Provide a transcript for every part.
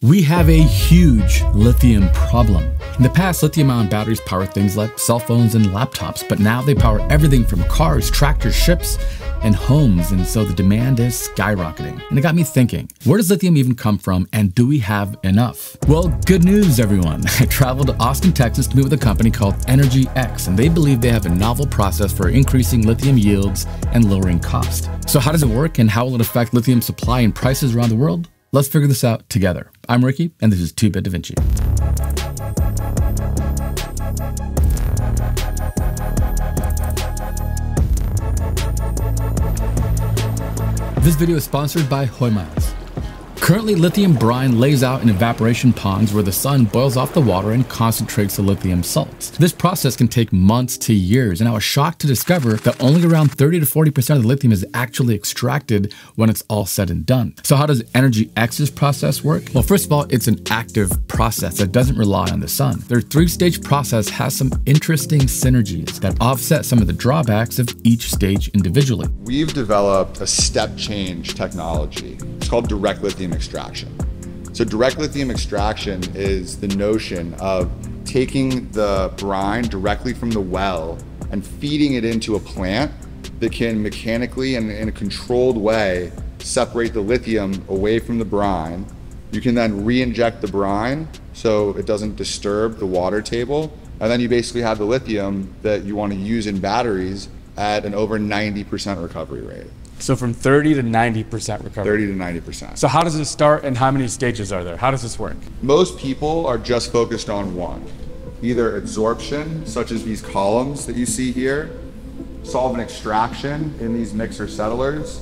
We have a huge lithium problem. In the past, lithium ion batteries powered things like cell phones and laptops, but now they power everything from cars, tractors, ships, and homes, and so the demand is skyrocketing. And it got me thinking, where does lithium even come from, and do we have enough? Well, good news, everyone. I traveled to Austin, Texas to meet with a company called Energy X, and they believe they have a novel process for increasing lithium yields and lowering cost. So how does it work, and how will it affect lithium supply and prices around the world? Let's figure this out together. I'm Ricky, and this is 2-Bit Da Vinci. This video is sponsored by Hoymiles. Currently, lithium brine lays out in evaporation ponds where the sun boils off the water and concentrates the lithium salts. This process can take months to years, and I was shocked to discover that only around 30 to 40% of the lithium is actually extracted when it's all said and done. So how does Energy X's process work? Well, first of all, it's an active process that doesn't rely on the sun. Their three-stage process has some interesting synergies that offset some of the drawbacks of each stage individually. We've developed a step change technology. It's called direct lithium extraction. So direct lithium extraction is the notion of taking the brine directly from the well and feeding it into a plant that can mechanically and in a controlled way separate the lithium away from the brine. You can then re-inject the brine so it doesn't disturb the water table. And then you basically have the lithium that you want to use in batteries at an over 90% recovery rate. So from 30 to 90% recovery. 30 to 90%. So how does it start and how many stages are there? How does this work? Most people are just focused on one. Either absorption, such as these columns that you see here, solvent extraction in these mixer settlers,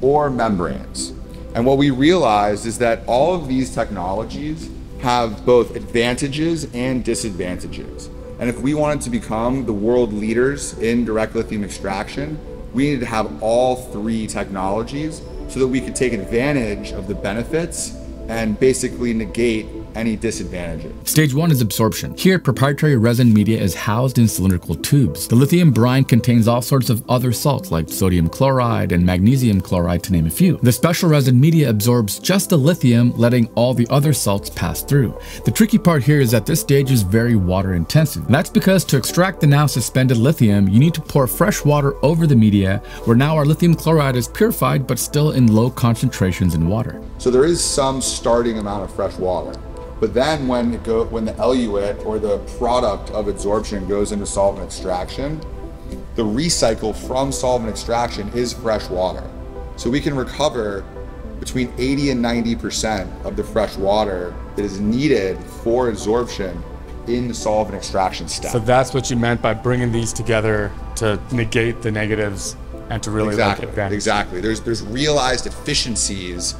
or membranes. And what we realized is that all of these technologies have both advantages and disadvantages. And if we wanted to become the world leaders in direct lithium extraction, we needed to have all three technologies so that we could take advantage of the benefits and basically negate any disadvantages. Stage one is absorption. Here, proprietary resin media is housed in cylindrical tubes. The lithium brine contains all sorts of other salts like sodium chloride and magnesium chloride to name a few. The special resin media absorbs just the lithium, letting all the other salts pass through. The tricky part here is that this stage is very water intensive. That's because to extract the now suspended lithium, you need to pour fresh water over the media, where now our lithium chloride is purified but still in low concentrations in water. So there is some starting amount of fresh water. But then when it go when the eluate or the product of adsorption goes into solvent extraction, the recycle from solvent extraction is fresh water. So we can recover between 80 and 90% of the fresh water that is needed for adsorption in the solvent extraction step. So that's what you meant by bringing these together to negate the negatives and to really exactly, advantage. Exactly. There's there's realized efficiencies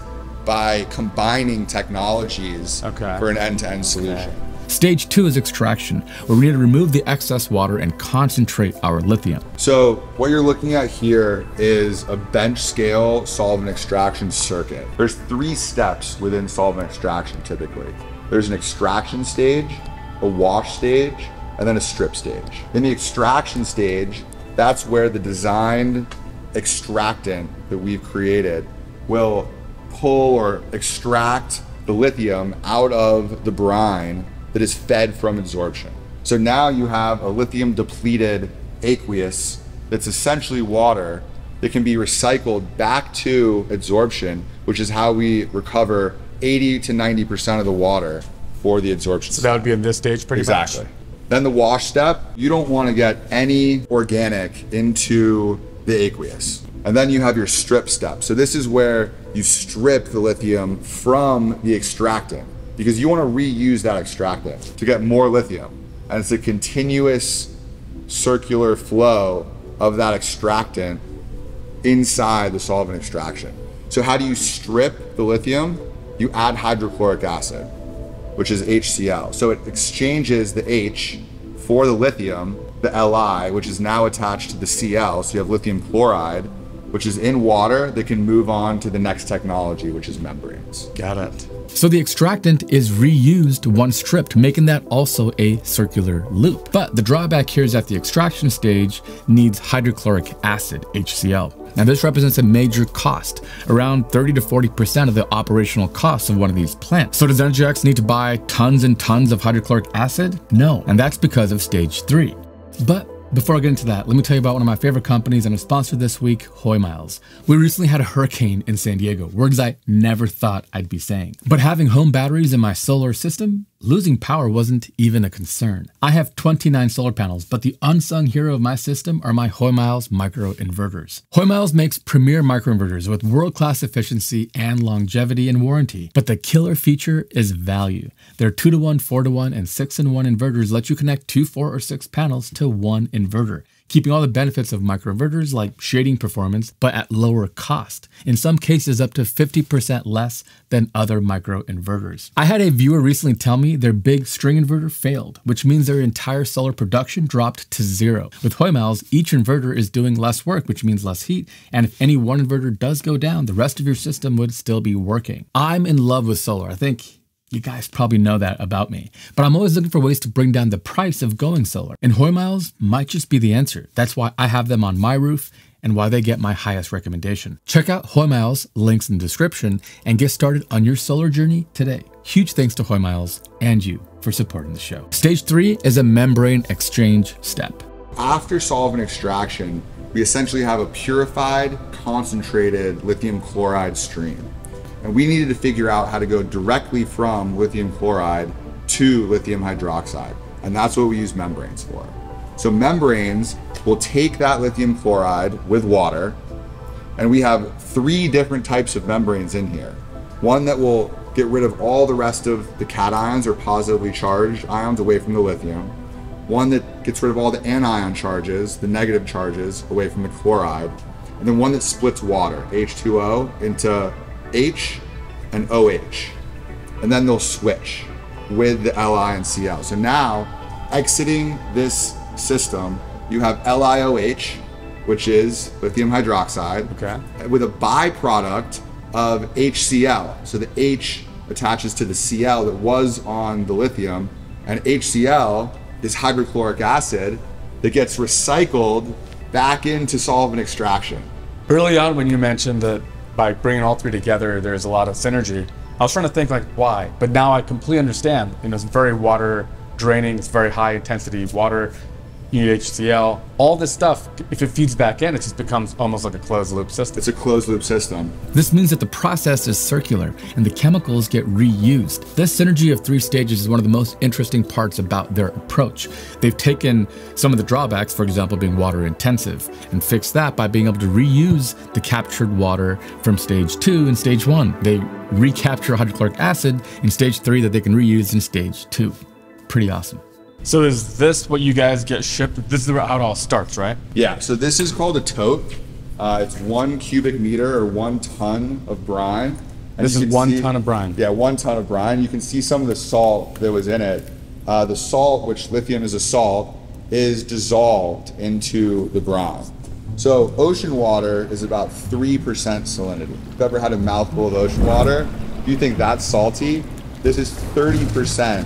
by combining technologies okay. for an end-to-end solution. Okay. Stage two is extraction, where we need to remove the excess water and concentrate our lithium. So what you're looking at here is a bench scale solvent extraction circuit. There's three steps within solvent extraction typically. There's an extraction stage, a wash stage, and then a strip stage. In the extraction stage, that's where the designed extractant that we've created will pull or extract the lithium out of the brine that is fed from adsorption. So now you have a lithium depleted aqueous that's essentially water that can be recycled back to adsorption, which is how we recover 80 to 90% of the water for the adsorption. So that would be in this stage pretty exactly. much? Then the wash step, you don't want to get any organic into the aqueous. And then you have your strip step. So this is where you strip the lithium from the extractant because you want to reuse that extractant to get more lithium. And it's a continuous circular flow of that extractant inside the solvent extraction. So how do you strip the lithium? You add hydrochloric acid, which is HCl. So it exchanges the H for the lithium, the Li, which is now attached to the Cl. So you have lithium chloride which is in water that can move on to the next technology, which is membranes. Got it. So the extractant is reused once stripped, making that also a circular loop. But the drawback here is that the extraction stage needs hydrochloric acid, HCl. Now, this represents a major cost, around 30 to 40% of the operational costs of one of these plants. So does EnergyX need to buy tons and tons of hydrochloric acid? No, and that's because of stage three. But before I get into that, let me tell you about one of my favorite companies and a sponsor this week, Hoymiles. We recently had a hurricane in San Diego, words I never thought I'd be saying. But having home batteries in my solar system, losing power wasn't even a concern. I have 29 solar panels, but the unsung hero of my system are my Hoymiles microinverters. Hoymiles makes premier microinverters with world-class efficiency and longevity and warranty. But the killer feature is value. Their 2 to 1, 4 to 1, and 6 in 1 inverters let you connect two, four, or six panels to one inverter, keeping all the benefits of microinverters like shading performance, but at lower cost. In some cases, up to 50% less than other microinverters. I had a viewer recently tell me their big string inverter failed, which means their entire solar production dropped to zero. With Hoymiles, each inverter is doing less work, which means less heat, and if any one inverter does go down, the rest of your system would still be working. I'm in love with solar. I think you guys probably know that about me. But I'm always looking for ways to bring down the price of going solar. And Hoymiles might just be the answer. That's why I have them on my roof and why they get my highest recommendation. Check out Hoymiles, links in the description, and get started on your solar journey today. Huge thanks to Hoymiles and you for supporting the show. Stage three is a membrane exchange step. After solvent extraction, we essentially have a purified, concentrated lithium chloride stream. And we needed to figure out how to go directly from lithium chloride to lithium hydroxide. And that's what we use membranes for. So membranes will take that lithium chloride with water, and we have three different types of membranes in here. One that will get rid of all the rest of the cations or positively charged ions away from the lithium. One that gets rid of all the anion charges, the negative charges away from the chloride. And then one that splits water, H2O, into H and OH. And then they'll switch with the Li and Cl. So now, exiting this system, you have LiOH, which is lithium hydroxide, Okay. with a byproduct of HCl. So the H attaches to the Cl that was on the lithium, and HCl is hydrochloric acid that gets recycled back into solvent extraction. Early on, when you mentioned that by bringing all three together, there's a lot of synergy. I was trying to think like why, but now I completely understand. You know, it's very water draining. It's very high intensity water. You need HCl. All this stuff, if it feeds back in, it just becomes almost like a closed loop system. It's a closed loop system. This means that the process is circular and the chemicals get reused. This synergy of three stages is one of the most interesting parts about their approach. They've taken some of the drawbacks, for example, being water intensive, and fixed that by being able to reuse the captured water from stage two and stage one. They recapture hydrochloric acid in stage three that they can reuse in stage two. Pretty awesome. So is this what you guys get shipped? This is how it all starts, right? Yeah, so this is called a tote. Uh, it's one cubic meter or one ton of brine. And This is one ton of brine. Yeah, one ton of brine. You can see some of the salt that was in it. Uh, the salt, which lithium is a salt, is dissolved into the brine. So ocean water is about 3% salinity. If you've ever had a mouthful of ocean water, if you think that's salty, this is 30%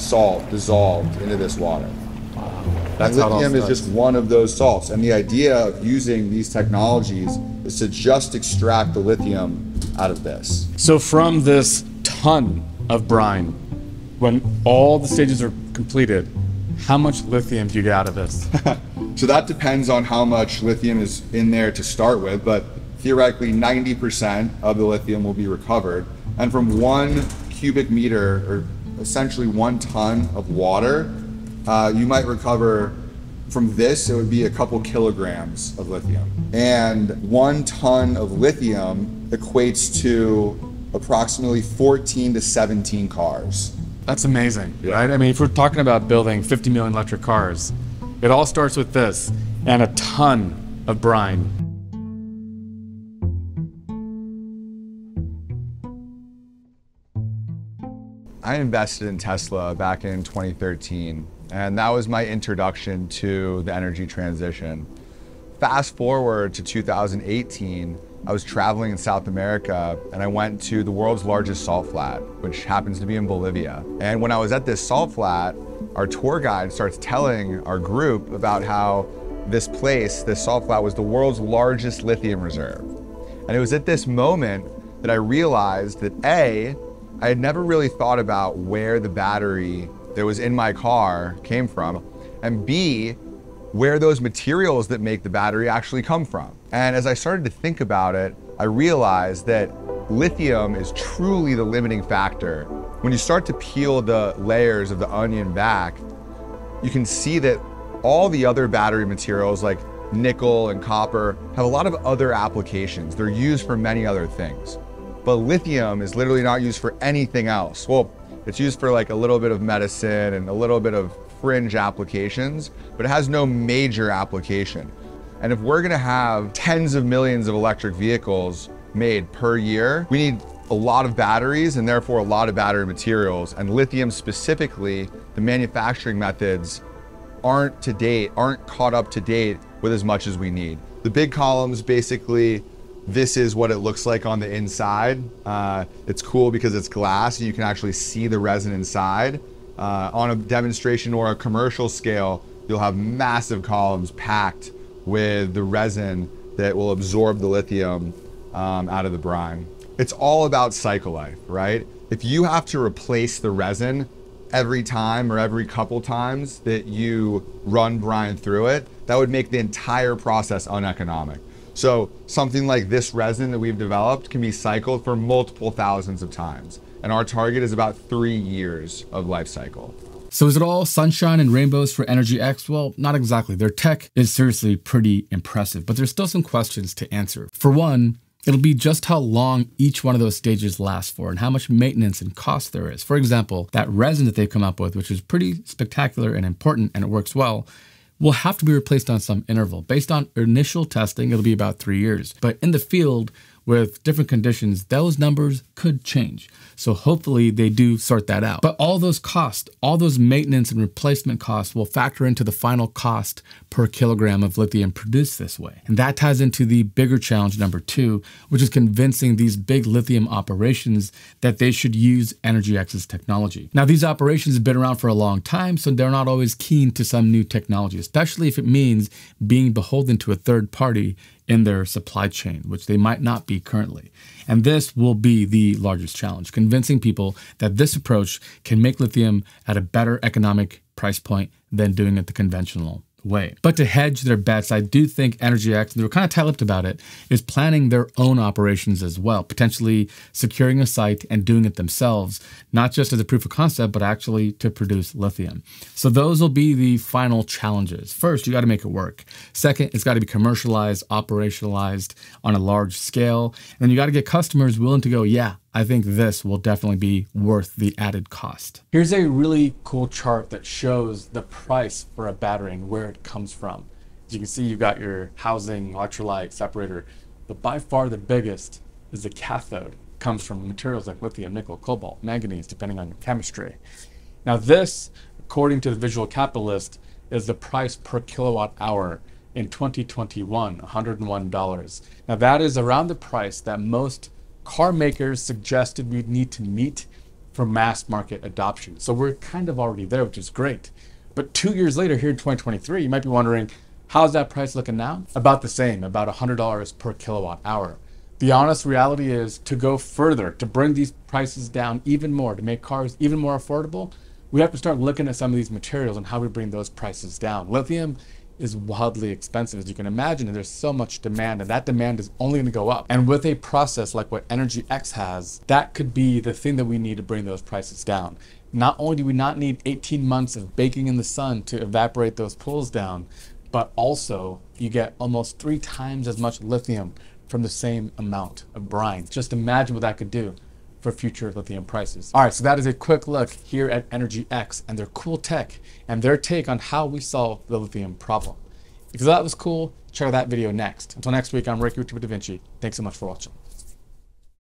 salt dissolved into this water. That's And how it all lithium is just one of those salts. And the idea of using these technologies is to just extract the lithium out of this. So from this ton of brine, when all the stages are completed, how much lithium do you get out of this? So that depends on how much lithium is in there to start with, but theoretically 90% of the lithium will be recovered. And from one cubic meter, or essentially one ton of water, uh, you might recover from this, it would be a couple kilograms of lithium. And one ton of lithium equates to approximately 14 to 17 cars. That's amazing, right? I mean, if we're talking about building 50 million electric cars, it all starts with this and a ton of brine. I invested in Tesla back in 2013, and that was my introduction to the energy transition. Fast forward to 2018, I was traveling in South America and I went to the world's largest salt flat, which happens to be in Bolivia. And when I was at this salt flat, our tour guide starts telling our group about how this place, this salt flat, was the world's largest lithium reserve. And it was at this moment that I realized that A, I had never really thought about where the battery that was in my car came from, and B, where those materials that make the battery actually come from. And as I started to think about it, I realized that lithium is truly the limiting factor. When you start to peel the layers of the onion back, you can see that all the other battery materials like nickel and copper have a lot of other applications. They're used for many other things. But lithium is literally not used for anything else. Well, it's used for like a little bit of medicine and a little bit of fringe applications, but it has no major application. And if we're gonna have tens of millions of electric vehicles made per year, we need a lot of batteries and therefore a lot of battery materials. And lithium specifically, the manufacturing methods aren't to date, aren't caught up to date with as much as we need. The big columns basically, this is what it looks like on the inside. Uh, it's cool because it's glass and you can actually see the resin inside. Uh, on a demonstration or a commercial scale, you'll have massive columns packed with the resin that will absorb the lithium um, out of the brine. It's all about cycle life, right? If you have to replace the resin every time or every couple times that you run brine through it, that would make the entire process uneconomic. So something like this resin that we've developed can be cycled for multiple thousands of times. And our target is about three years of life cycle. So is it all sunshine and rainbows for Energy X? Well, not exactly. Their tech is seriously pretty impressive, but there's still some questions to answer. For one, It'll be just how long each one of those stages lasts for and how much maintenance and cost there is. For example, that resin that they've come up with, which is pretty spectacular and important and it works well, will have to be replaced on some interval. Based on initial testing, it'll be about three years. But in the field, with different conditions, those numbers could change. So hopefully they do sort that out. But all those costs, all those maintenance and replacement costs will factor into the final cost per kilogram of lithium produced this way. And that ties into the bigger challenge number two, which is convincing these big lithium operations that they should use Energy X's technology. Now, these operations have been around for a long time, so they're not always keen to some new technology, especially if it means being beholden to a third party in their supply chain, which they might not be currently. And this will be the largest challenge, convincing people that this approach can make lithium at a better economic price point than doing it the conventional way. But to hedge their bets, I do think EnergyX, and they were kind of tight-lipped about it, is planning their own operations as well, potentially securing a site and doing it themselves, not just as a proof of concept, but actually to produce lithium. So those will be the final challenges. First, you got to make it work. Second, it's got to be commercialized, operationalized on a large scale. And then you got to get customers willing to go, yeah, I think this will definitely be worth the added cost. Here's a really cool chart that shows the price for a battery and where it comes from. As you can see, you've got your housing, electrolyte, separator, but by far the biggest is the cathode. It comes from materials like lithium, nickel, cobalt, manganese, depending on your chemistry. Now this, according to the Visual Capitalist, is the price per kilowatt hour in 2021, $101. Now that is around the price that most car makers suggested we'd need to meet for mass market adoption. So we're kind of already there, which is great. But two years later, here in 2023, you might be wondering, how's that price looking now? About the same, about $100 per kilowatt hour. The honest reality is to go further, to bring these prices down even more, to make cars even more affordable, we have to start looking at some of these materials and how we bring those prices down. Lithium is wildly expensive, as you can imagine, and there's so much demand, and that demand is only going to go up. And with a process like what Energy X has, that could be the thing that we need to bring those prices down. Not only do we not need 18 months of baking in the sun to evaporate those pools down, but also you get almost three times as much lithium from the same amount of brine. Just imagine what that could do for future lithium prices. All right, so that is a quick look here at Energy X and their cool tech and their take on how we solve the lithium problem. If you thought that was cool, check out that video next. Until next week, I'm Ricky with Da Vinci. Thanks so much for watching.